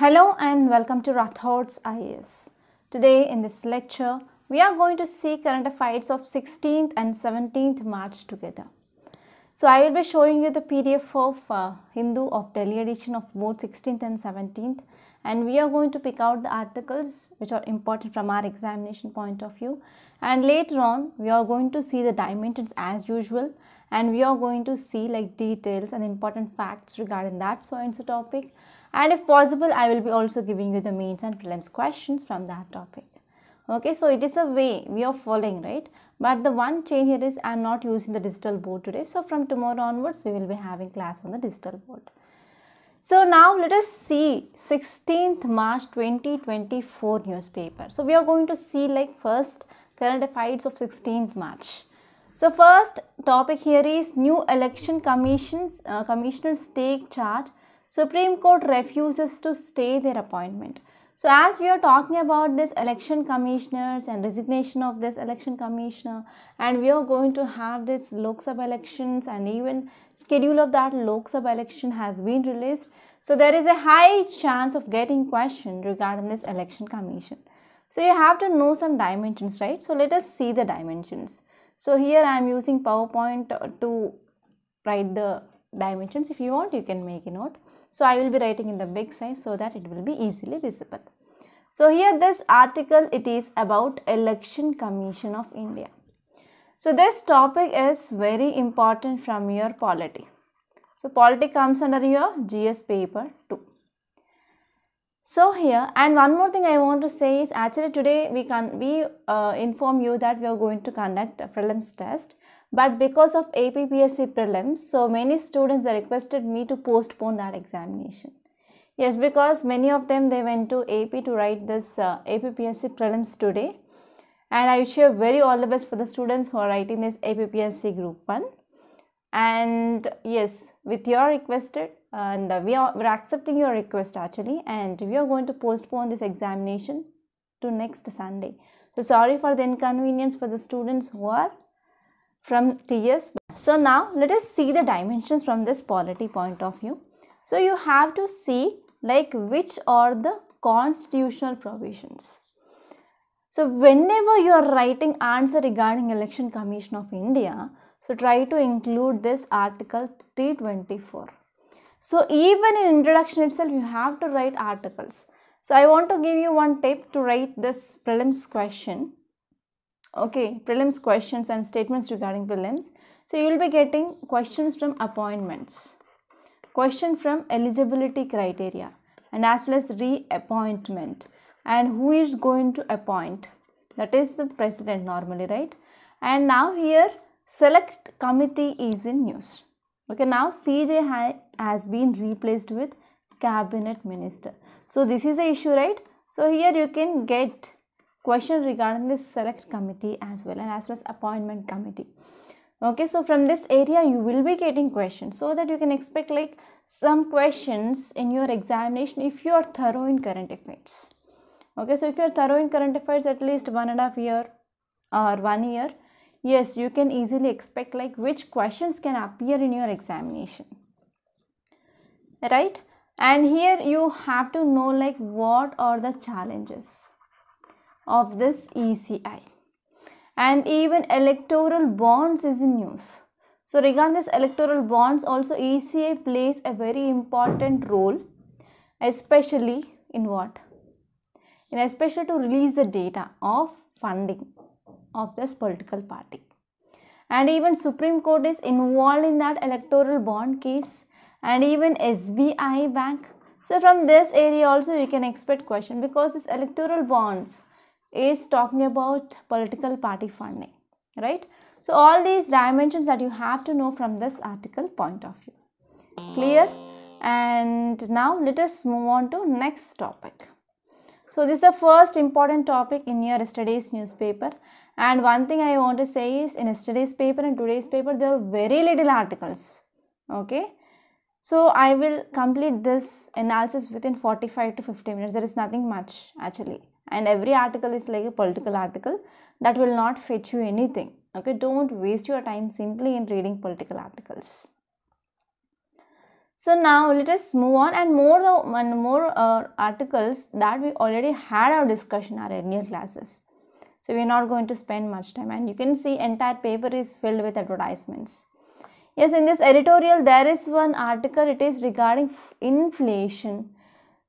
Hello and welcome to Rathod's IAS. Today in this lecture, we are going to see current affairs of 16th and 17th March together. So I will be showing you the PDF of uh, Hindu of Delhi edition of both 16th and 17th and we are going to pick out the articles which are important from our examination point of view and later on we are going to see the dimensions as usual and we are going to see like details and important facts regarding that so and so topic and if possible I will be also giving you the mains and prelims questions from that topic. Okay, so it is a way we are following, right? But the one change here is I am not using the digital board today. So from tomorrow onwards, we will be having class on the digital board. So now let us see 16th March 2024 newspaper. So we are going to see like first current affairs of 16th March. So first topic here is new election commissions uh, commissioners take charge. Supreme Court refuses to stay their appointment. So as we are talking about this election commissioners and resignation of this election commissioner and we are going to have this Lok Sabha elections and even schedule of that Lok Sabha election has been released. So there is a high chance of getting question regarding this election commission. So you have to know some dimensions, right? So let us see the dimensions. So here I am using PowerPoint to write the dimensions. If you want, you can make a note. So I will be writing in the big size so that it will be easily visible. So here this article it is about Election Commission of India. So this topic is very important from your polity. So polity comes under your GS paper 2. So here and one more thing I want to say is actually today we can we uh, inform you that we are going to conduct a prelims test but because of APPSC prelims so many students requested me to postpone that examination. Yes because many of them they went to AP to write this uh, APPSC prelims today. And I wish you very all the best for the students who are writing this APPSC group 1 and yes with your requested and we are we're accepting your request actually and we are going to postpone this examination to next sunday. So sorry for the inconvenience for the students who are from ts so now let us see the dimensions from this polity point of view so you have to see like which are the constitutional provisions so whenever you are writing answer regarding election commission of india so try to include this article 324 so even in introduction itself, you have to write articles. So I want to give you one tip to write this prelims question. Okay, prelims questions and statements regarding prelims. So you will be getting questions from appointments, question from eligibility criteria, and as well as reappointment and who is going to appoint. That is the president normally, right? And now here select committee is in use Okay, now CJ ha has been replaced with cabinet minister. So this is the issue, right? So here you can get question regarding this select committee as well and as well as appointment committee. Okay, so from this area you will be getting questions so that you can expect like some questions in your examination if you are thorough in current affairs. Okay, so if you are thorough in current affairs at least one and a half year or one year, yes you can easily expect like which questions can appear in your examination right and here you have to know like what are the challenges of this ECI and even electoral bonds is in news so regarding this electoral bonds also ECI plays a very important role especially in what in especially to release the data of funding of this political party. And even Supreme Court is involved in that electoral bond case and even SBI Bank. So from this area also you can expect question because this electoral bonds is talking about political party funding, right? So all these dimensions that you have to know from this article point of view. Clear? And now let us move on to next topic. So this is the first important topic in your yesterday's newspaper and one thing I want to say is in yesterday's paper and today's paper there are very little articles. Okay. So I will complete this analysis within 45 to 50 minutes. There is nothing much actually. And every article is like a political article that will not fetch you anything. Okay. Don't waste your time simply in reading political articles. So now let us move on and more the and more uh, articles that we already had our discussion our earlier classes. So we are not going to spend much time and you can see entire paper is filled with advertisements. Yes, in this editorial there is one article it is regarding inflation.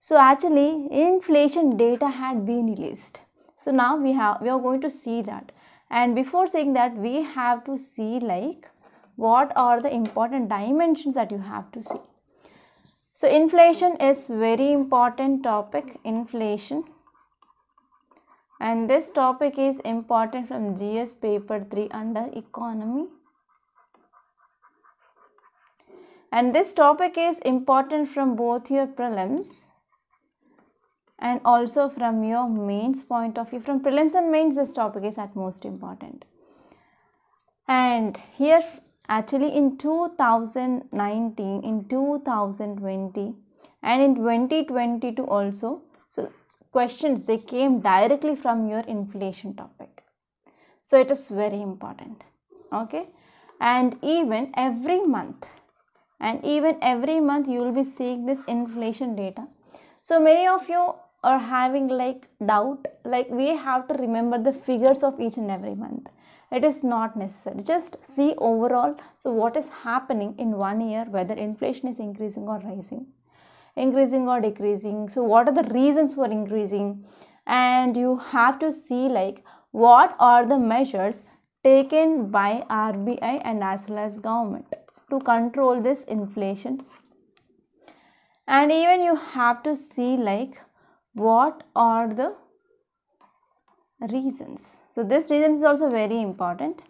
So actually inflation data had been released. So now we have we are going to see that and before saying that we have to see like what are the important dimensions that you have to see. So inflation is very important topic inflation and this topic is important from GS paper 3 under economy and this topic is important from both your prelims and also from your mains point of view from prelims and mains this topic is at most important. And here actually in 2019 in 2020 and in 2022 also so questions they came directly from your inflation topic. So it is very important okay? And even every month and even every month you will be seeing this inflation data. So many of you are having like doubt like we have to remember the figures of each and every month. It is not necessary. Just see overall so what is happening in one year whether inflation is increasing or rising. Increasing or decreasing. So what are the reasons for increasing? And you have to see like what are the measures taken by RBI and as well as government to control this inflation. And even you have to see like what are the reasons? So this reason is also very important.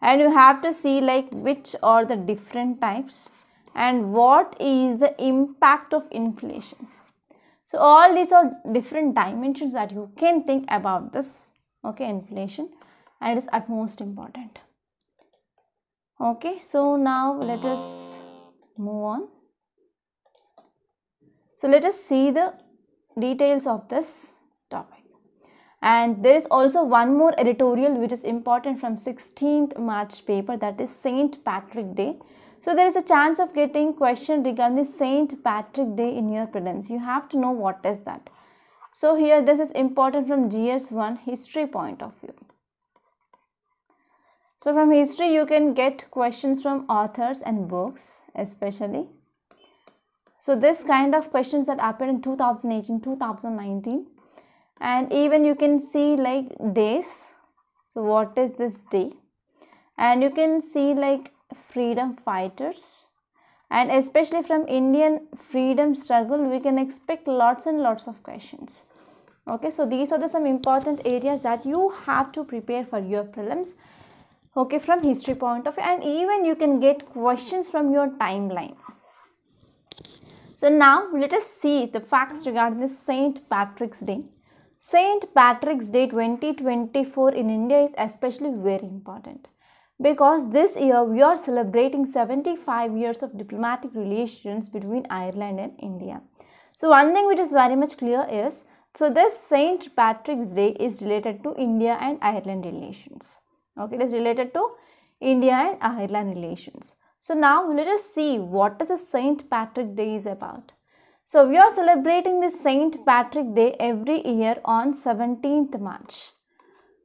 And you have to see like which are the different types and what is the impact of inflation. So all these are different dimensions that you can think about this okay inflation. And it is at most important. Okay so now let us move on. So let us see the details of this topic and there is also one more editorial which is important from 16th March paper that is Saint Patrick Day. So there is a chance of getting question regarding Saint Patrick Day in your prelims. You have to know what is that. So here this is important from GS1 history point of view. So from history you can get questions from authors and books especially. So this kind of questions that happened in 2018, 2019 and even you can see like days. So what is this day? And you can see like freedom fighters. And especially from indian freedom struggle we can expect lots and lots of questions. Okay so these are the some important areas that you have to prepare for your prelims. Okay from history point of view. And even you can get questions from your timeline so now let us see the facts regarding the saint patrick's day St. Patrick's Day 2024 in India is especially very important because this year we are celebrating 75 years of diplomatic relations between Ireland and India. So one thing which is very much clear is so this St. Patrick's Day is related to India and Ireland relations. Okay, it is related to India and Ireland relations. So now let us see what is a St. Patrick Day is about. So we are celebrating the Saint Patrick Day every year on 17th March.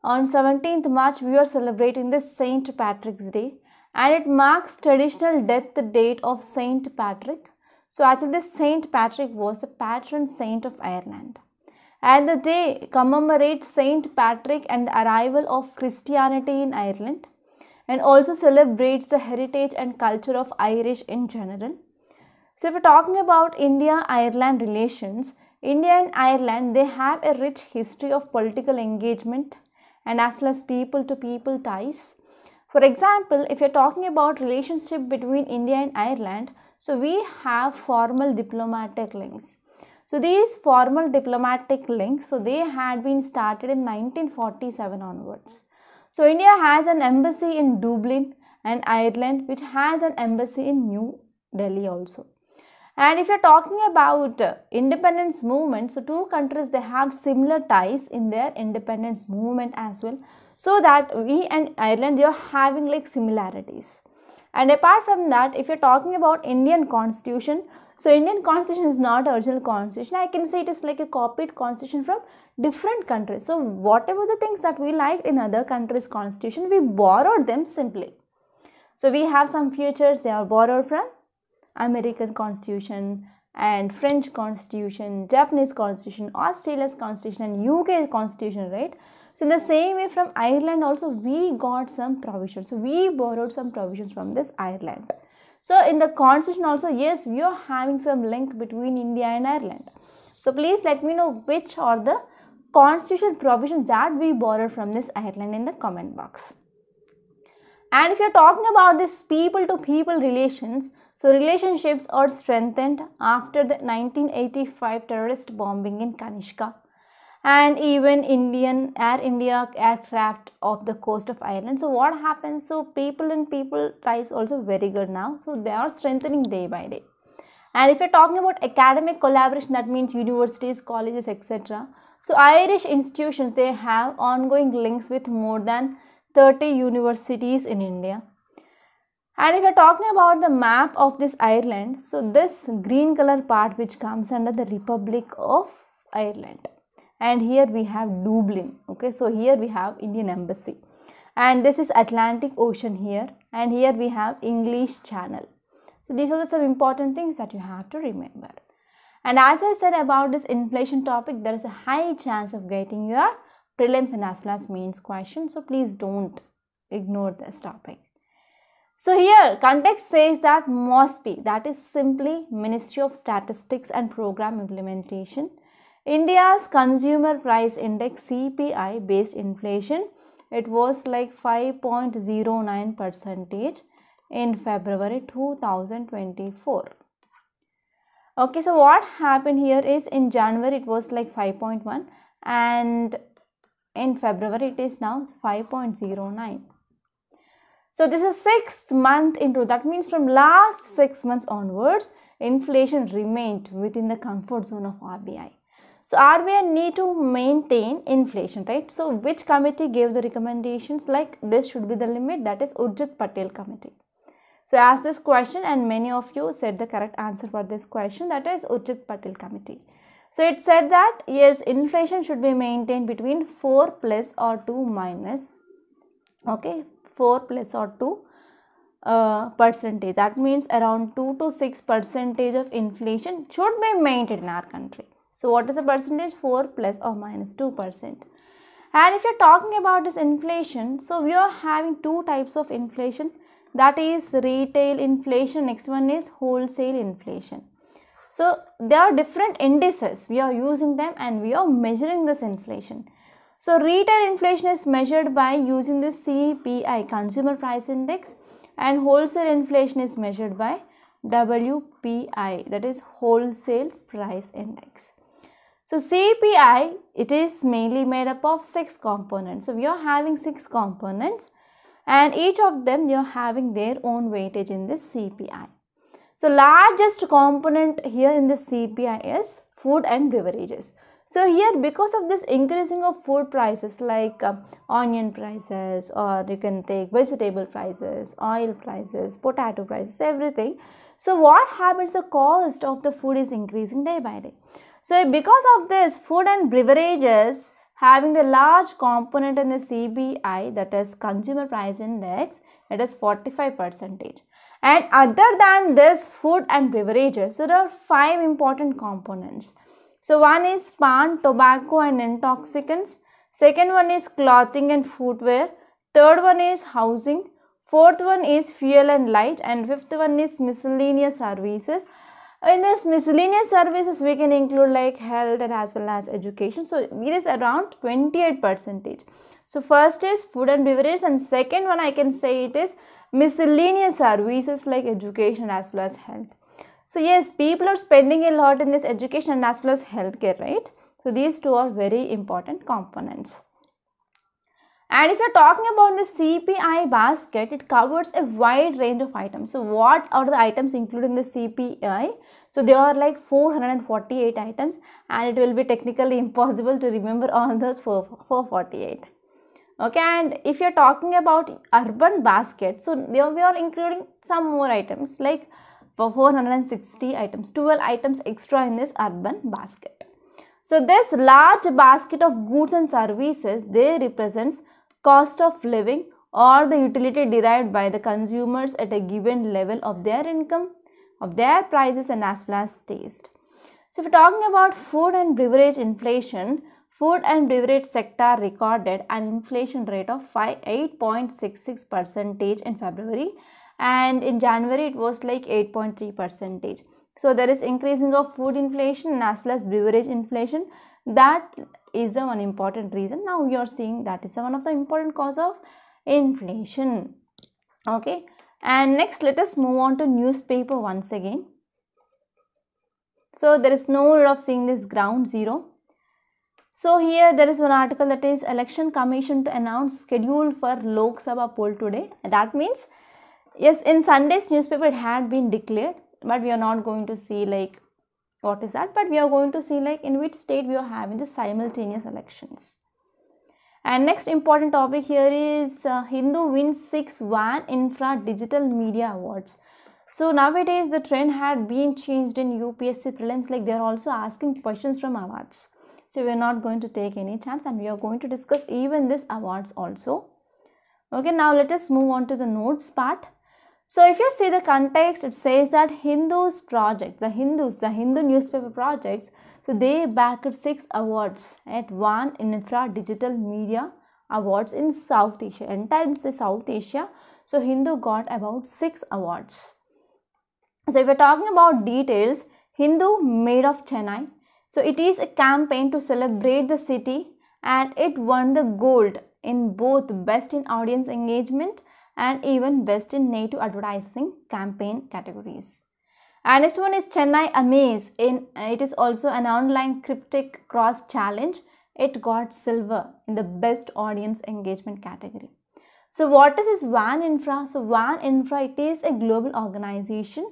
On 17th March we are celebrating this Saint Patrick's Day and it marks traditional death date of Saint Patrick. So actually this Saint Patrick was the patron saint of Ireland. And the day commemorates Saint Patrick and the arrival of Christianity in Ireland and also celebrates the heritage and culture of Irish in general. So if we're talking about India-Ireland relations, India and Ireland, they have a rich history of political engagement and as well as people-to-people ties. For example, if you're talking about relationship between India and Ireland, so we have formal diplomatic links. So these formal diplomatic links, so they had been started in 1947 onwards. So India has an embassy in Dublin and Ireland which has an embassy in New Delhi also. And if you're talking about uh, independence movement, so two countries they have similar ties in their independence movement as well. So that we and Ireland they are having like similarities. And apart from that, if you're talking about Indian constitution, so Indian constitution is not original constitution. I can say it is like a copied constitution from different countries. So whatever the things that we liked in other countries' constitution, we borrowed them simply. So we have some features they are borrowed from American constitution and French constitution, Japanese constitution, Australia's constitution and UK constitution, right? So in the same way from Ireland also we got some provisions. So we borrowed some provisions from this Ireland. So in the constitution also, yes, we are having some link between India and Ireland. So please let me know which are the constitution provisions that we borrowed from this Ireland in the comment box. And if you're talking about this people to people relations, so relationships are strengthened after the 1985 terrorist bombing in Kanishka and even Indian Air India aircraft off the coast of Ireland. So what happens? So people and people ties also very good now. So they are strengthening day by day. And if you're talking about academic collaboration, that means universities, colleges, etc. So Irish institutions they have ongoing links with more than 30 universities in India. And if you're talking about the map of this Ireland, so this green color part which comes under the Republic of Ireland. And here we have Dublin okay? So here we have Indian embassy. And this is Atlantic Ocean here. And here we have English Channel. So these are some important things that you have to remember and as I said about this inflation topic there is a high chance of getting your prelims and as well as mains question so please don't ignore this topic so here context says that MOSPI that is simply Ministry of Statistics and Program Implementation India's consumer price index CPI based inflation it was like 5.09 percentage in February 2024. Okay, so what happened here is in January it was like 5.1 and in February it is now 5.09. So this is sixth month into that means from last six months onwards inflation remained within the comfort zone of RBI. So RBI need to maintain inflation, right? So which committee gave the recommendations like this should be the limit that is Urjit Patel committee. So ask this question and many of you said the correct answer for this question that is Urjit Patel committee. So it said that yes inflation should be maintained between 4 plus or 2 minus okay 4 plus or 2 uh, percentage that means around 2 to 6 percentage of inflation should be maintained in our country. So what is the percentage? 4 plus or 2%. And if you're talking about this inflation, so we are having two types of inflation that is retail inflation, next one is wholesale inflation. So there are different indices, we are using them and we are measuring this inflation. So retail inflation is measured by using the CPI, Consumer Price Index and wholesale inflation is measured by WPI that is Wholesale Price Index. So CPI, it is mainly made up of six components. So we are having six components and each of them you're having their own weightage in this CPI. So largest component here in the CPI is food and beverages. So here because of this increasing of food prices like uh, onion prices or you can take vegetable prices, oil prices, potato prices, everything. So what happens the cost of the food is increasing day by day. So because of this, food and beverages having a large component in the CPI that is consumer price index it is 45 percentage. And other than this food and beverages So there are five important components. So one is pan tobacco and intoxicants. Second one is clothing and footwear. Third one is housing. Fourth one is fuel and light. And fifth one is miscellaneous services in this miscellaneous services we can include like health and as well as education. So it is around 28 percentage. So first is food and beverages and second one i can say it is miscellaneous services like education as well as health. So yes people are spending a lot in this education as well as healthcare right? So these two are very important components and if you're talking about the CPI basket, it covers a wide range of items. So what are the items included in the CPI? So there are like 448 items and it will be technically impossible to remember all those 448. okay and if you're talking about urban basket so there we are including some more items like for 460 items 12 items extra in this urban basket so this large basket of goods and services they represents cost of living or the utility derived by the consumers at a given level of their income of their prices and as well as taste so if we're talking about food and beverage inflation food and beverage sector recorded an inflation rate of 8.66 percentage in February and in January it was like 8.3 percentage. So there is increasing of food inflation as well as beverage inflation. That is the one important reason. Now you are seeing that is one of the important cause of inflation. Okay. And next let us move on to newspaper once again. So there is no need of seeing this ground zero. So here there is one article that is election commission to announce schedule for Lok Sabha poll today. That means yes in Sunday's newspaper it had been declared but we are not going to see like what is that but we are going to see like in which state we are having the simultaneous elections. And next important topic here is uh, Hindu wins 6 WAN Infra Digital Media Awards. So nowadays the trend had been changed in UPSC prelims like they are also asking questions from awards. So we are not going to take any chance and we are going to discuss even this awards also. Okay, now let us move on to the notes part. So if you see the context, it says that Hindus project, the Hindus, the Hindu newspaper projects, so they backed six awards at WAN Infra Digital Media Awards in South Asia, entire the South Asia. So Hindu got about six awards. So if we're talking about details, Hindu made of Chennai, so it is a campaign to celebrate the city and it won the gold in both best in audience engagement and even best in native advertising campaign categories. And next one is Chennai Amaze. In it is also an online cryptic cross challenge. It got silver in the best audience engagement category. So what is this WAN Infra? So WAN Infra it is a global organization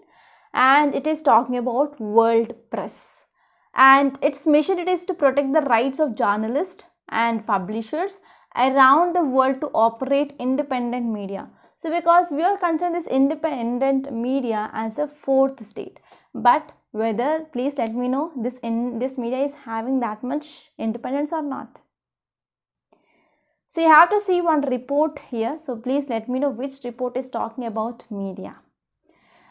and it is talking about world press and its mission it is to protect the rights of journalists and publishers around the world to operate independent media. So because we are considering this independent media as a fourth state, but whether please let me know this in this media is having that much independence or not. So you have to see one report here. So please let me know which report is talking about media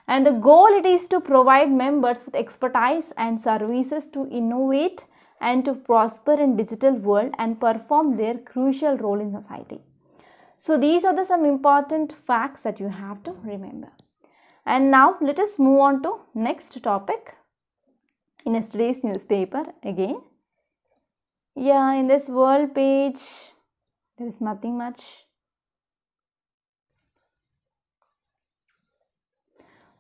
and the goal it is to provide members with expertise and services to innovate and to prosper in digital world and perform their crucial role in society so these are the some important facts that you have to remember. And now let us move on to next topic in yesterday's newspaper again. Yeah in this world page there is nothing much.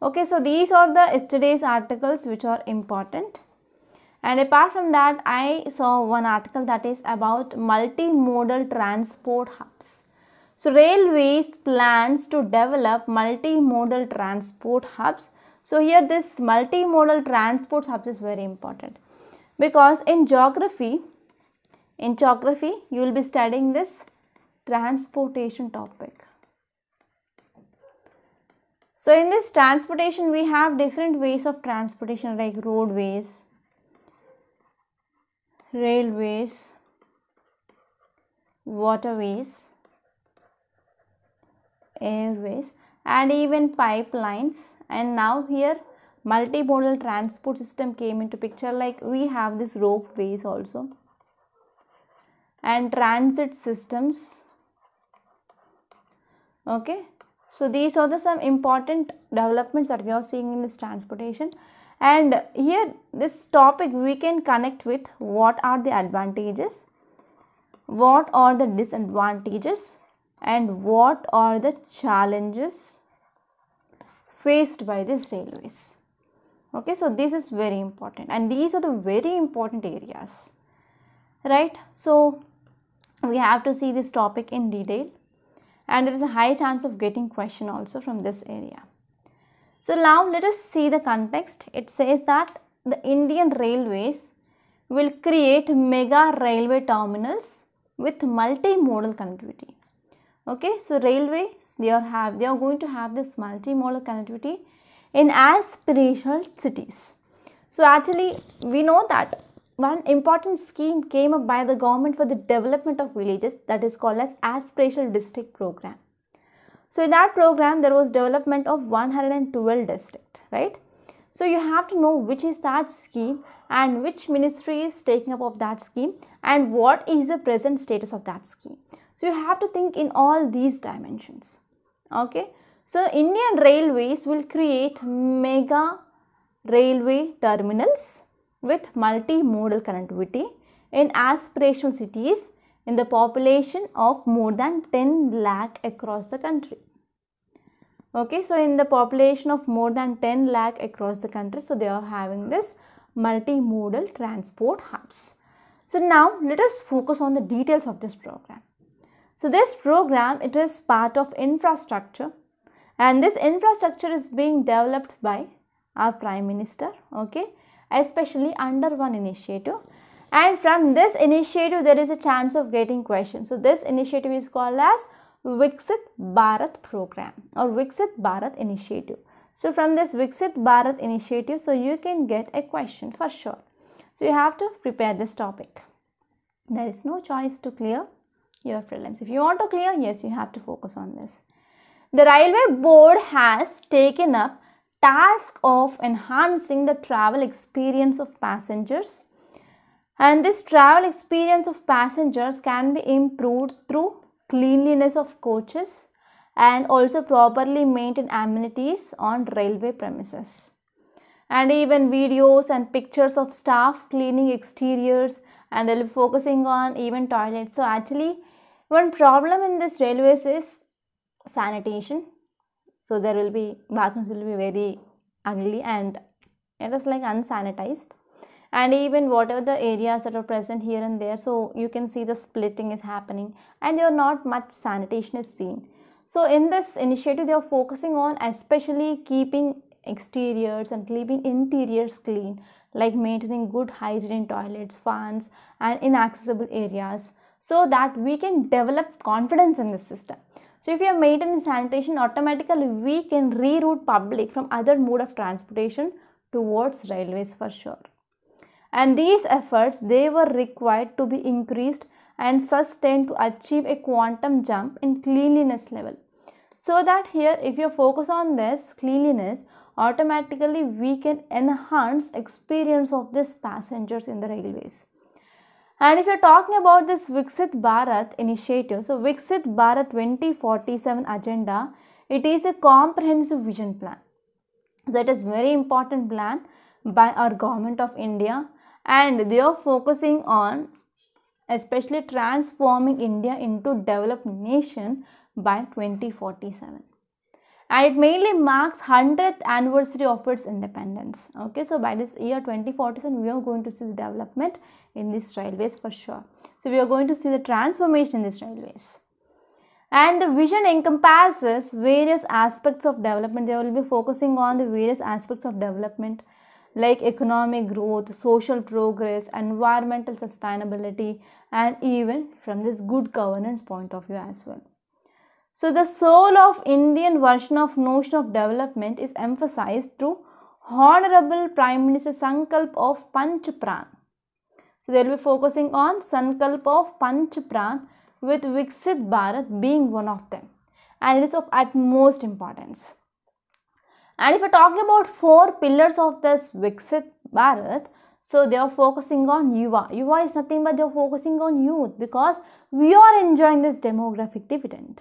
Okay so these are the yesterday's articles which are important. And apart from that i saw one article that is about multimodal transport hubs so railways plans to develop multimodal transport hubs. So here this multimodal transport hubs is very important. Because in geography in geography you will be studying this transportation topic. So in this transportation, we have different ways of transportation like roadways, railways, waterways, airways and even pipelines. And now here multimodal transport system came into picture like we have this ropeways also. And transit systems. Okay. So these are the some important developments that we are seeing in this transportation. And here this topic we can connect with what are the advantages, what are the disadvantages and what are the challenges faced by these railways. Okay, so this is very important and these are the very important areas, right? So we have to see this topic in detail and there is a high chance of getting question also from this area. So now let us see the context. It says that the Indian Railways will create mega railway terminals with multimodal connectivity. Okay, so railways they are have they are going to have this multimodal connectivity in aspirational cities. So actually we know that one important scheme came up by the government for the development of villages that is called as aspirational district program. So in that program there was development of 112 district right? So you have to know which is that scheme and which ministry is taking up of that scheme and what is the present status of that scheme. So you have to think in all these dimensions. Okay. So Indian Railways will create mega railway terminals with multimodal connectivity in aspirational cities in the population of more than 10 lakh across the country. Okay, so in the population of more than 10 lakh across the country, so they are having this multimodal transport hubs. So now let us focus on the details of this program. So this program, it is part of infrastructure and this infrastructure is being developed by our Prime Minister, okay, especially under one initiative. And from this initiative, there is a chance of getting questions. So this initiative is called as Viksit Bharat program or Viksit Bharat initiative. So from this Viksit Bharat initiative, so you can get a question for sure. So you have to prepare this topic. There is no choice to clear your prelims. If you want to clear, yes, you have to focus on this. The railway board has taken up task of enhancing the travel experience of passengers and this travel experience of passengers can be improved through cleanliness of coaches and also properly maintain amenities on railway premises and even videos and pictures of staff cleaning exteriors and they'll be focusing on even toilets so actually one problem in this railways is sanitation. So there will be bathrooms will be very ugly and it is like unsanitized. And even whatever the areas that are present here and there so you can see the splitting is happening and there not much sanitation is seen. So in this initiative they are focusing on especially keeping exteriors and keeping interiors clean like maintaining good hygiene toilets fans and inaccessible areas so that we can develop confidence in the system so if you are maintaining sanitation, automatically we can reroute public from other mode of transportation towards railways for sure. And these efforts, they were required to be increased and sustained to achieve a quantum jump in cleanliness level. So that here, if you focus on this cleanliness, automatically we can enhance experience of these passengers in the railways. And if you're talking about this Viksit Bharat initiative, so Viksit Bharat 2047 agenda, it is a comprehensive vision plan. So it is very important plan by our government of India and they are focusing on especially transforming India into developed nation by 2047 and it mainly marks 100th anniversary of its independence okay so by this year 2047 we are going to see the development in this railways for sure. So we are going to see the transformation in these railways. And the vision encompasses various aspects of development. They will be focusing on the various aspects of development like economic growth social progress environmental sustainability and even from this good governance point of view as well. So the soul of Indian version of notion of development is emphasized to Honorable Prime Minister Sankalp of Panch Pran. So they will be focusing on Sankalp of Panch Pran with Viksit Bharat being one of them and it is of utmost importance. And if we're talking about four pillars of this Viksit Bharat, so they are focusing on Yuva. Yuva is nothing but they are focusing on youth because we are enjoying this demographic dividend.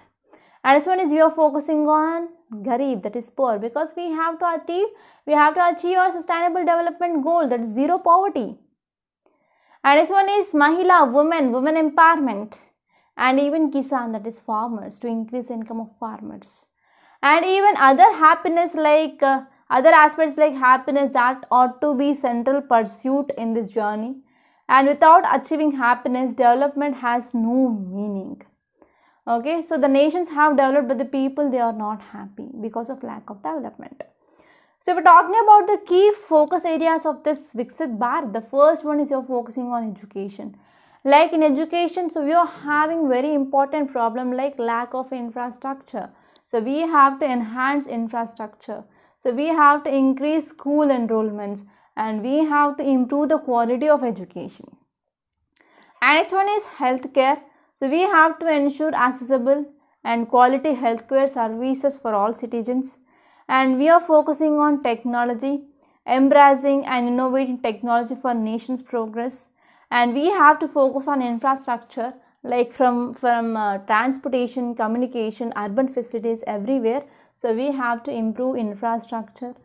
And this one is we are focusing on Garib, that is poor, because we have to achieve, we have to achieve our sustainable development goal, that is zero poverty. And this one is Mahila, women, women empowerment. And even Kisan, that is farmers, to increase income of farmers. And even other happiness like, uh, other aspects like happiness that ought to be central pursuit in this journey. And without achieving happiness, development has no meaning okay so the nations have developed but the people they are not happy because of lack of development so we're talking about the key focus areas of this Viksit Bharat, the first one is you're focusing on education. like in education so we are having very important problem like lack of infrastructure. So we have to enhance infrastructure. So we have to increase school enrollments and we have to improve the quality of education. And next one is healthcare. So we have to ensure accessible and quality healthcare services for all citizens and we are focusing on technology embracing and innovating technology for nation's progress. And we have to focus on infrastructure like from from uh, transportation communication urban facilities everywhere. So we have to improve infrastructure.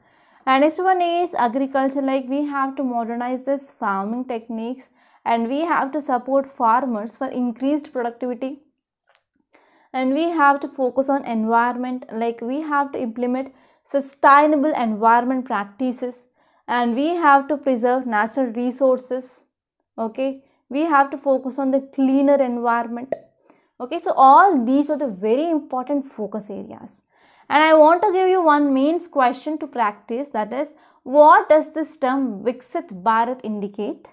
And next one is agriculture like we have to modernize this farming techniques. And we have to support farmers for increased productivity. And we have to focus on environment like we have to implement sustainable environment practices and we have to preserve natural resources okay? We have to focus on the cleaner environment okay? So all these are the very important focus areas. And i want to give you one main question to practice that is what does this term viksit bharat indicate?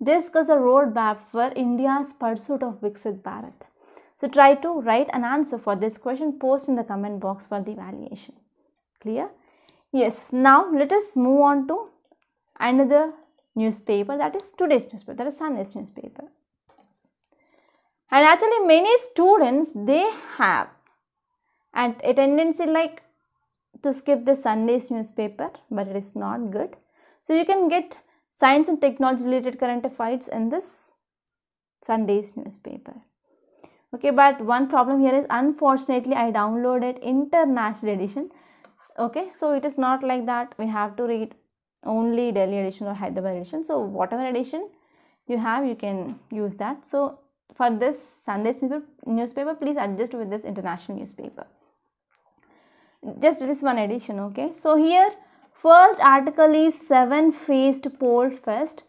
This is a roadmap for india's pursuit of viksit bharat. So try to write an answer for this question post in the comment box for the evaluation clear yes now let us move on to another newspaper that is today's newspaper that is Sunday's newspaper. And actually many students they have and a tendency like to skip the Sunday's newspaper but it is not good. So you can get science and technology related current affairs in this Sunday's newspaper. Okay, but one problem here is unfortunately I downloaded international edition. Okay, so it is not like that. We have to read only Delhi edition or Hyderabad edition. So whatever edition you have, you can use that. So for this Sunday's newspaper, please adjust with this international newspaper. Just this one edition, okay. So here, first article is seven phased poll fest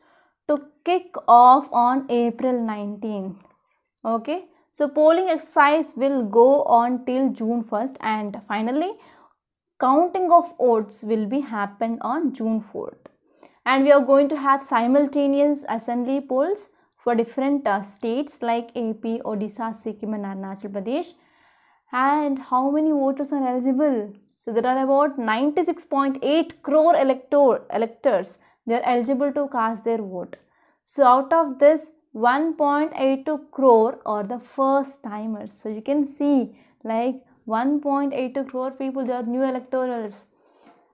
to kick off on April 19th. Okay. So polling exercise will go on till June 1st and finally counting of votes will be happened on June 4th. And we are going to have simultaneous assembly polls for different uh, states like AP, Odisha, Sikkim and Arunachal Pradesh. And how many voters are eligible? So there are about 96.8 crore elector electors. They are eligible to cast their vote. So out of this 1.82 crore are the first timers. So you can see like 1.82 crore people they are new electorals.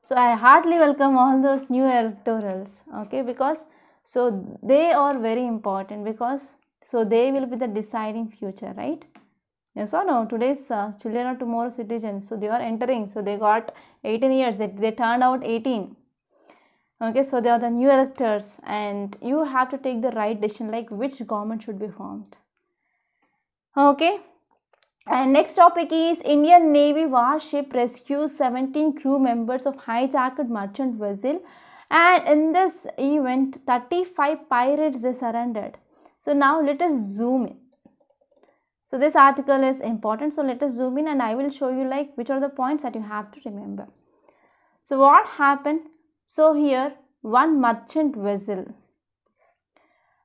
So i heartily welcome all those new electorals okay because so they are very important because so they will be the deciding future right? Yes or no? Today's uh, children are tomorrow citizens so they are entering so they got 18 years they, they turned out 18 okay so they are the new electors and you have to take the right decision like which government should be formed. Okay and next topic is Indian Navy warship rescues 17 crew members of hijacked merchant vessel and in this event 35 pirates they surrendered. So now let us zoom in. So this article is important so let us zoom in and I will show you like which are the points that you have to remember. So what happened? So here one merchant vessel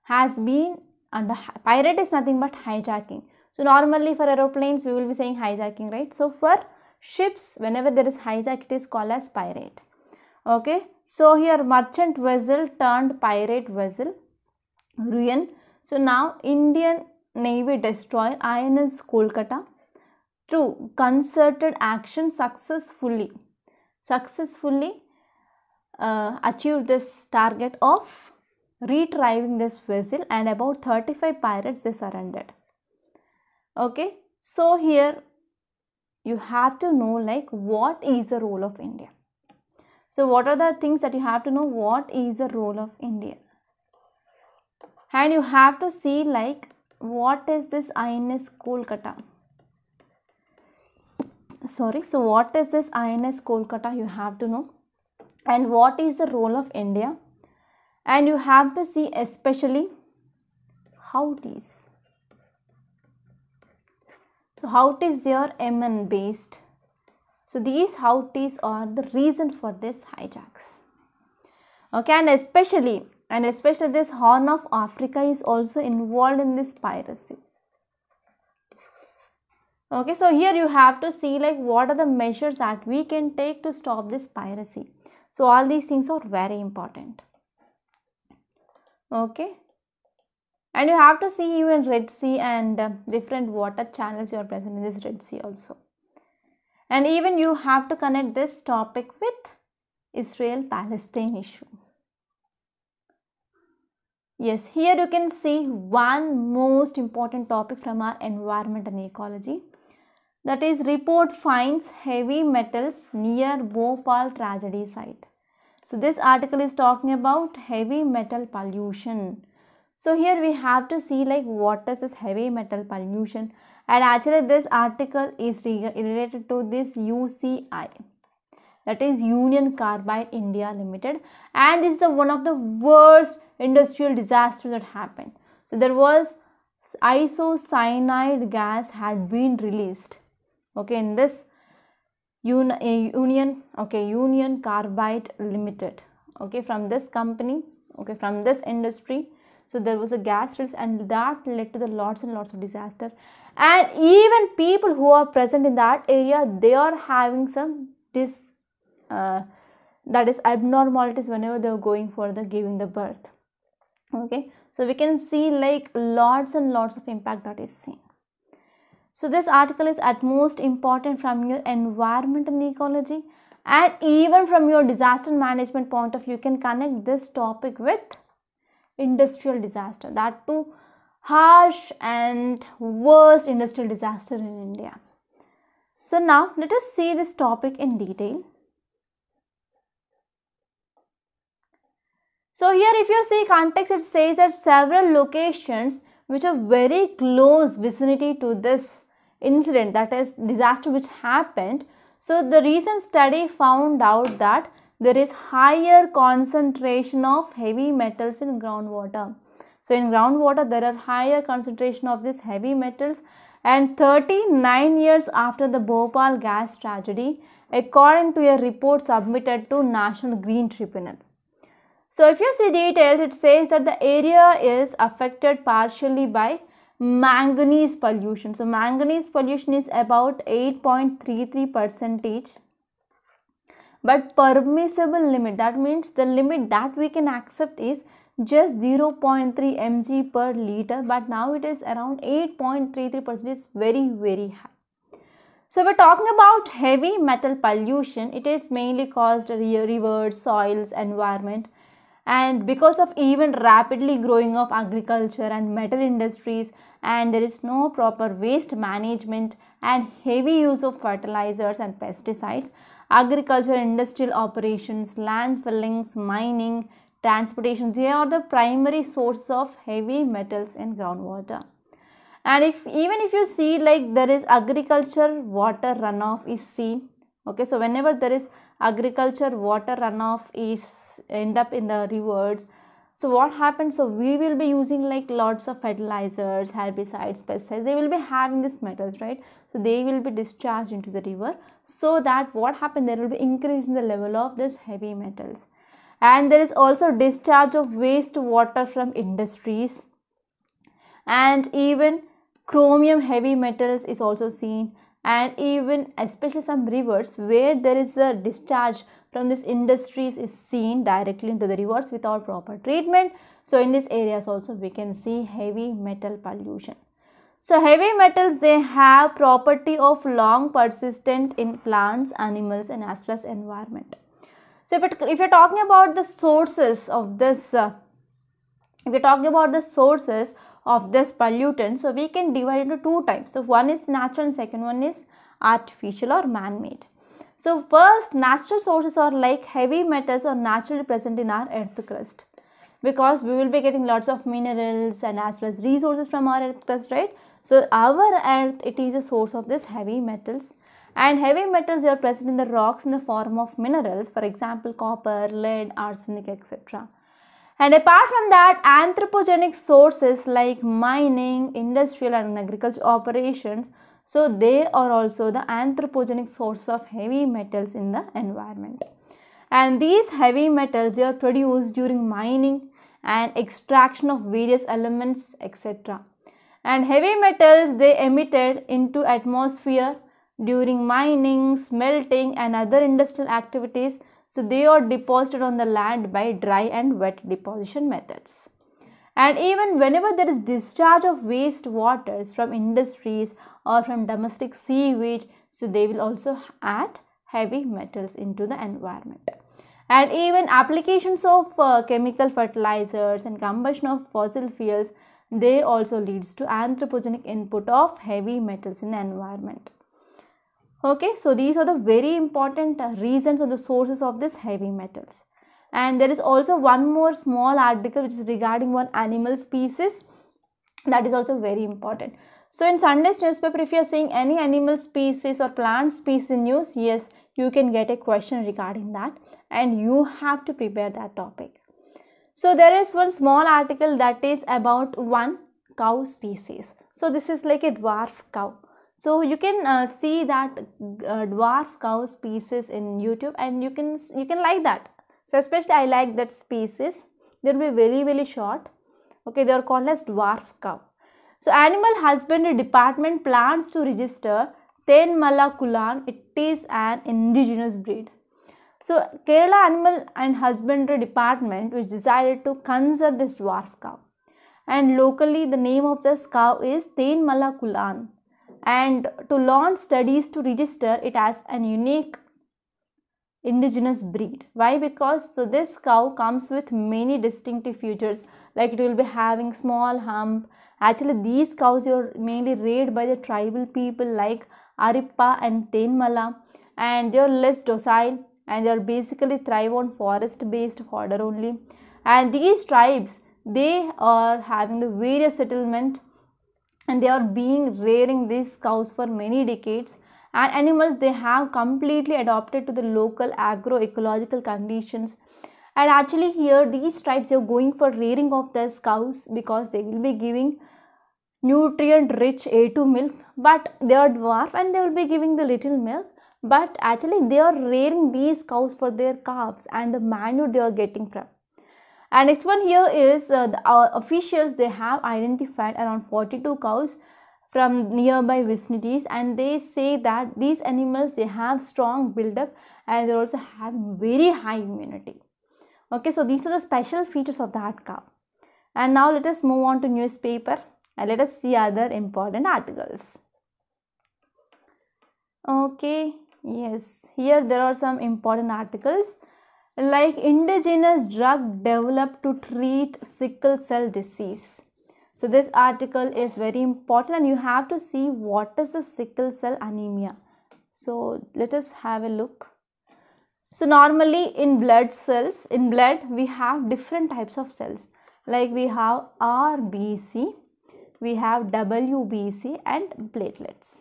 has been under pirate is nothing but hijacking. So normally for aeroplanes we will be saying hijacking, right? So for ships, whenever there is hijack, it is called as pirate. Okay. So here merchant vessel turned pirate vessel, Ruen. So now Indian Navy destroyer INS Kolkata through concerted action successfully, successfully uh, achieved this target of retrieving this vessel and about 35 pirates they surrendered okay? So here you have to know like what is the role of india. So what are the things that you have to know? What is the role of india? And you have to see like what is this ins kolkata? Sorry so what is this ins kolkata you have to know? And what is the role of india? And you have to see especially how is so Houthis they are Yemen based. So these Houthis are the reason for this hijacks. Okay, and especially and especially this horn of africa is also involved in this piracy okay so here you have to see like what are the measures that we can take to stop this piracy so all these things are very important okay and you have to see even red sea and uh, different water channels are present in this red sea also. And even you have to connect this topic with israel palestine issue. Yes here you can see one most important topic from our environment and ecology. That is report finds heavy metals near bhopal tragedy site. So this article is talking about heavy metal pollution so here we have to see like what is this heavy metal pollution? And actually this article is related to this UCI that is Union Carbide India Limited. And this is the one of the worst industrial disasters that happened. So there was isocyanide gas had been released okay in this uh, union okay union carbide limited okay from this company okay from this industry so there was a gas release and that led to the lots and lots of disaster. And even people who are present in that area, they are having some this uh, that is abnormalities whenever they are going for the giving the birth. Okay, so we can see like lots and lots of impact that is seen. So this article is at most important from your environment and ecology and even from your disaster management point of view, you can connect this topic with industrial disaster that too harsh and worst industrial disaster in India. So now let us see this topic in detail. So here if you see context it says that several locations which are very close vicinity to this incident that is disaster which happened. So the recent study found out that there is higher concentration of heavy metals in groundwater. So in groundwater there are higher concentration of these heavy metals and 39 years after the Bhopal gas tragedy according to a report submitted to National Green Tribunal. So if you see details it says that the area is affected partially by manganese pollution. So manganese pollution is about 8.33 percentage but permissible limit that means the limit that we can accept is just 0.3 mg per liter but now it is around 8.33 percent is very very high. So we're talking about heavy metal pollution. It is mainly caused rivers soils environment. And because of even rapidly growing of agriculture and metal industries and there is no proper waste management and heavy use of fertilizers and pesticides agriculture, industrial operations, land fillings, mining, transportation, they are the primary source of heavy metals in groundwater. And if even if you see like there is agriculture water runoff is seen, okay, so whenever there is agriculture water runoff is end up in the rivers, so what happens? So we will be using like lots of fertilizers, herbicides, pesticides. They will be having these metals, right? So they will be discharged into the river. So that what happened? There will be increase in the level of this heavy metals. And there is also discharge of waste water from industries. And even chromium heavy metals is also seen. And even especially some rivers where there is a discharge from these industries is seen directly into the rivers without proper treatment. So in these areas also we can see heavy metal pollution. So heavy metals they have property of long persistent in plants, animals and as well as environment. So if, it, if you're talking about the sources of this, uh, if you're talking about the sources of this pollutant, so we can divide into two types. So one is natural and second one is artificial or man-made. So first natural sources are like heavy metals are naturally present in our earth crust because we will be getting lots of minerals and as well as resources from our earth crust right. So our earth it is a source of this heavy metals and heavy metals are present in the rocks in the form of minerals for example copper, lead, arsenic etc. And apart from that, anthropogenic sources like mining, industrial and agricultural operations so they are also the anthropogenic source of heavy metals in the environment. And these heavy metals are produced during mining and extraction of various elements etc. And heavy metals they emitted into atmosphere during mining, smelting and other industrial activities. So they are deposited on the land by dry and wet deposition methods. And even whenever there is discharge of waste waters from industries or from domestic sewage, so they will also add heavy metals into the environment. And even applications of uh, chemical fertilizers and combustion of fossil fuels, they also leads to anthropogenic input of heavy metals in the environment. Okay so these are the very important reasons or the sources of this heavy metals. And there is also one more small article which is regarding one animal species. That is also very important so in sunday's newspaper if you are seeing any animal species or plant species in news yes you can get a question regarding that and you have to prepare that topic. So there is one small article that is about one cow species. So this is like a dwarf cow. So you can uh, see that uh, dwarf cow species in youtube and you can you can like that. So especially i like that species. They will be very very short. Okay they are called as dwarf cow so animal husbandry department plans to register Tenmala Kulan. It is an indigenous breed. So Kerala Animal and Husbandry Department which decided to conserve this dwarf cow. And locally the name of this cow is Tenmala Kulan and to launch studies to register it as an unique indigenous breed why because so this cow comes with many distinctive features like it will be having small hump actually these cows are mainly reared by the tribal people like arippa and tenmala and they are less docile and they are basically thrive on forest based fodder only. And these tribes they are having the various settlement and they are being rearing these cows for many decades. And animals they have completely adopted to the local agroecological conditions and actually here these tribes are going for rearing of these cows because they will be giving nutrient rich A2 milk. But they are dwarf and they will be giving the little milk. But actually they are rearing these cows for their calves and the manure they are getting from. And next one here is uh, the uh, officials they have identified around 42 cows from nearby vicinities. And they say that these animals they have strong build-up and they also have very high immunity okay so these are the special features of that cow and now let us move on to newspaper and let us see other important articles okay yes here there are some important articles like indigenous drug developed to treat sickle cell disease. So this article is very important and you have to see what is the sickle cell anemia. So let us have a look. So normally in blood cells, in blood we have different types of cells. Like we have RBC, we have WBC and platelets.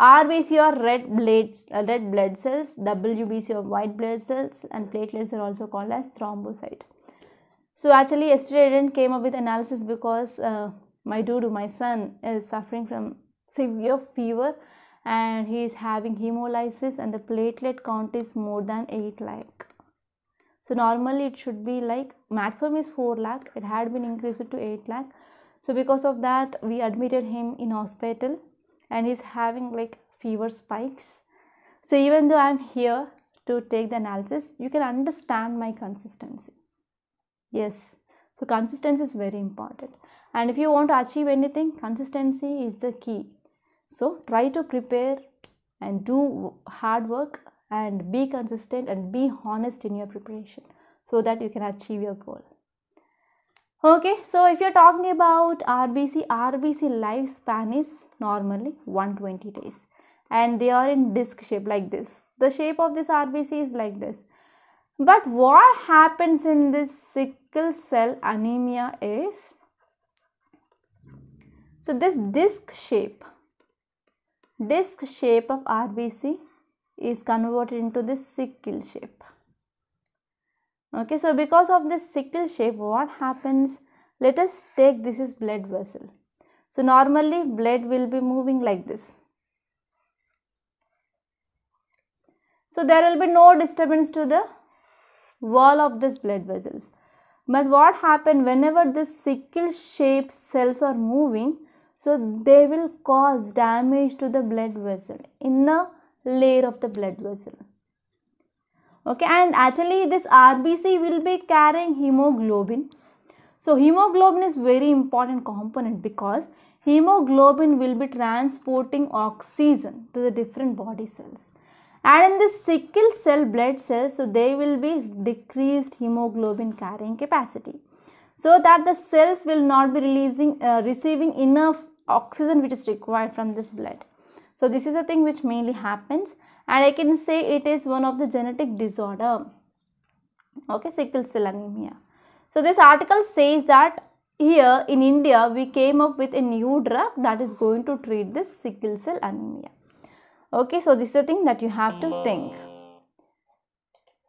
RBC are red bloods, uh, red blood cells, WBC are white blood cells and platelets are also called as thrombocyte. So actually yesterday I didn't came up with analysis because uh, my dude, my son is suffering from severe fever and he is having hemolysis and the platelet count is more than 8 lakh. So normally it should be like maximum is 4 lakh. It had been increased to 8 lakh. So because of that we admitted him in hospital and he's having like fever spikes so even though i'm here to take the analysis you can understand my consistency yes so consistency is very important and if you want to achieve anything consistency is the key so try to prepare and do hard work and be consistent and be honest in your preparation so that you can achieve your goal. Okay so if you're talking about rbc rbc lifespan is normally 120 days. And they are in disc shape like this. The shape of this rbc is like this. But what happens in this sickle cell anemia is so this disc shape disc shape of rbc is converted into this sickle shape. Okay so because of this sickle shape what happens? Let us take this is blood vessel. So normally blood will be moving like this. So there will be no disturbance to the wall of this blood vessels. But what happen whenever this sickle shaped cells are moving so they will cause damage to the blood vessel inner layer of the blood vessel. Okay and actually this rbc will be carrying hemoglobin. So hemoglobin is very important component because hemoglobin will be transporting oxygen to the different body cells. And in the sickle cell blood cells so they will be decreased hemoglobin carrying capacity. So that the cells will not be releasing uh, receiving enough oxygen which is required from this blood so this is a thing which mainly happens and I can say it is one of the genetic disorder. Okay, sickle cell anemia. So this article says that here in India we came up with a new drug that is going to treat this sickle cell anemia. Okay, so this is the thing that you have to think.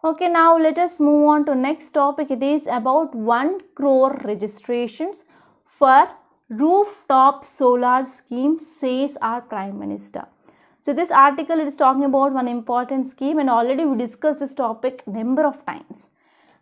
Okay, now let us move on to next topic. It is about 1 crore registrations for rooftop solar scheme says our Prime Minister. So this article is talking about one important scheme and already we discussed this topic number of times.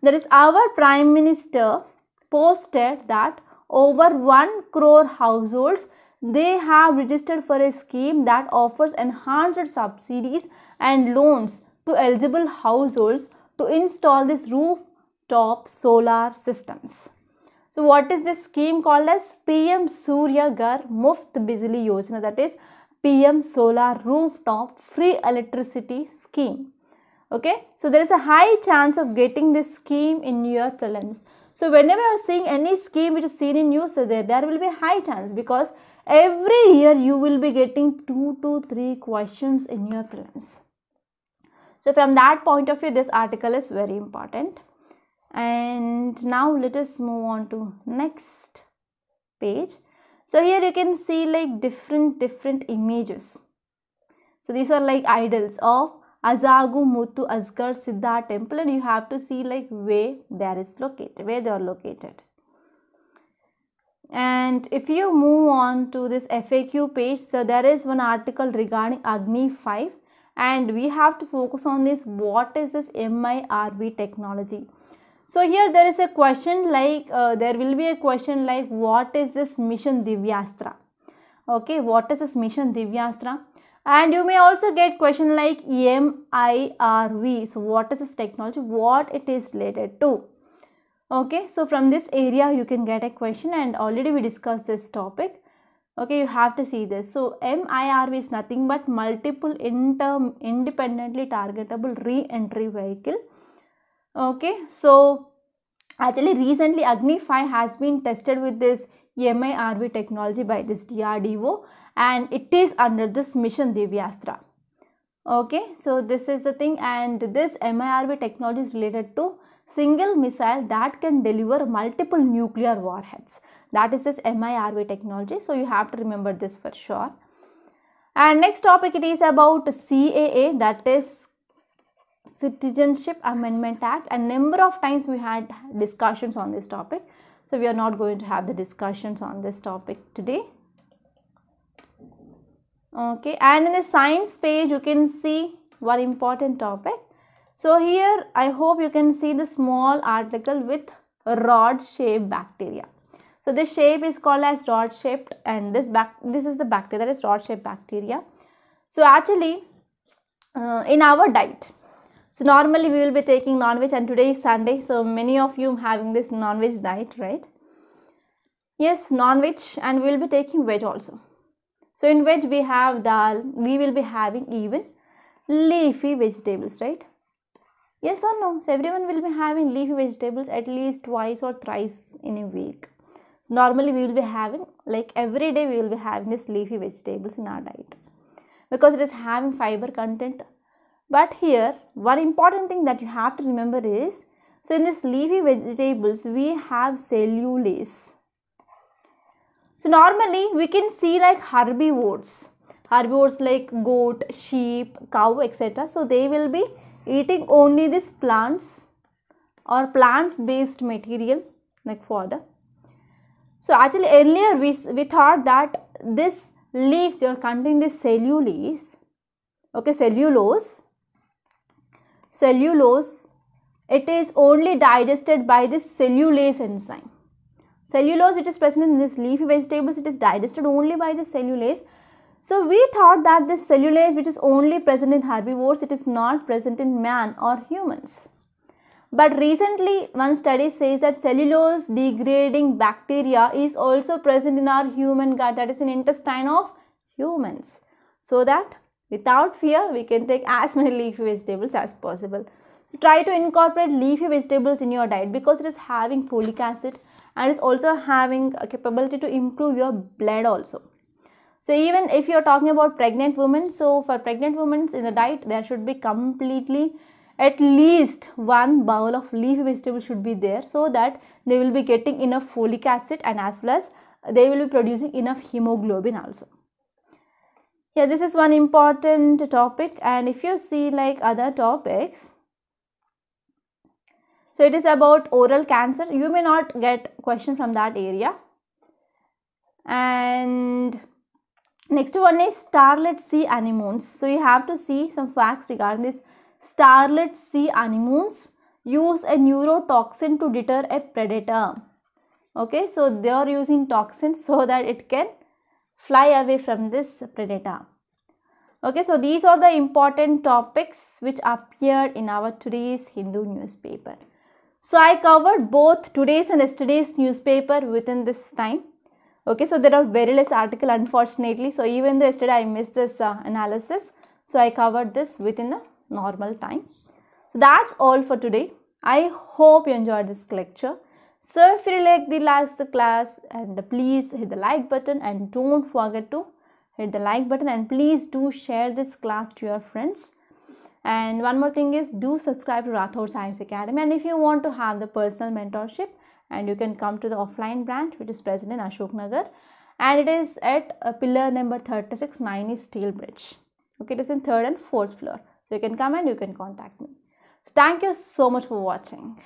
That is our Prime Minister posted that over 1 crore households they have registered for a scheme that offers enhanced subsidies and loans to eligible households to install these rooftop solar systems. So what is this scheme called as PM Surya Ghar Muft Bijli Yojana that is PM solar rooftop free electricity scheme. Okay, so there is a high chance of getting this scheme in your prelims. So whenever you are seeing any scheme which is seen in news, so there, there will be high chance because every year you will be getting 2 to 3 questions in your prelims. So from that point of view, this article is very important. And now let us move on to next page. So here you can see like different different images. So these are like idols of Azagu Muthu Asgar Siddha temple and you have to see like where there is located, where they are located. And if you move on to this FAQ page, so there is one article regarding Agni 5 and we have to focus on this what is this MIRV technology so here there is a question like, uh, there will be a question like what is this mission Divyastra? Okay, what is this mission Divyastra? And you may also get question like MIRV. So what is this technology? What it is related to? Okay, so from this area you can get a question and already we discussed this topic. Okay, you have to see this. So MIRV is nothing but multiple inter independently targetable re-entry vehicle okay so actually recently agni 5 has been tested with this mirv technology by this drdo and it is under this mission divyastra. Okay so this is the thing and this mirv technology is related to single missile that can deliver multiple nuclear warheads. That is this mirv technology so you have to remember this for sure. And next topic it is about caa that is Citizenship Amendment Act a number of times we had discussions on this topic. So we are not going to have the discussions on this topic today. Okay, and in the science page you can see one important topic. So here I hope you can see the small article with rod shaped bacteria. So this shape is called as rod shaped and this back this is the bacteria that is rod shaped bacteria. So actually uh, in our diet so normally we will be taking non-veg and today is Sunday. So many of you having this non-veg diet, right? Yes, non-veg and we will be taking veg also. So in veg we have dal, we will be having even leafy vegetables, right? Yes or no? So everyone will be having leafy vegetables at least twice or thrice in a week. So normally we will be having like every day we will be having this leafy vegetables in our diet because it is having fiber content but here one important thing that you have to remember is so in this leafy vegetables we have cellulase. So normally we can see like herbivores, herbivores like goat, sheep, cow etc. So they will be eating only these plants or plants based material like fodder. So actually earlier we, we thought that this leaves are containing this cellulase, okay cellulose cellulose it is only digested by this cellulase enzyme. Cellulose which is present in this leafy vegetables, it is digested only by the cellulase. So we thought that this cellulase which is only present in herbivores, it is not present in man or humans. But recently one study says that cellulose degrading bacteria is also present in our human gut that is in intestine of humans. So that without fear we can take as many leafy vegetables as possible. So try to incorporate leafy vegetables in your diet because it is having folic acid and it's also having a capability to improve your blood also. So even if you're talking about pregnant women, so for pregnant women in the diet there should be completely at least one bowl of leafy vegetable should be there so that they will be getting enough folic acid and as well as they will be producing enough hemoglobin also. Yeah, this is one important topic and if you see like other topics, so it is about oral cancer. You may not get question from that area. And next one is starlet sea anemones. So you have to see some facts regarding this. Starlet sea anemones use a neurotoxin to deter a predator. Okay, so they are using toxins so that it can fly away from this predator. Okay, so these are the important topics which appeared in our today's Hindu newspaper. So I covered both today's and yesterday's newspaper within this time. Okay, so there are very less article unfortunately. So even though yesterday I missed this uh, analysis, so I covered this within the normal time. So that's all for today. I hope you enjoyed this lecture. So if you like the last class and please hit the like button and don't forget to hit the like button and please do share this class to your friends. And one more thing is do subscribe to Rathod's IAS Academy. And if you want to have the personal mentorship, and you can come to the offline branch which is present in Ashok Nagar. And it is at uh, pillar number 36 9 is steel bridge. Okay it is in third and fourth floor. So you can come and you can contact me. So thank you so much for watching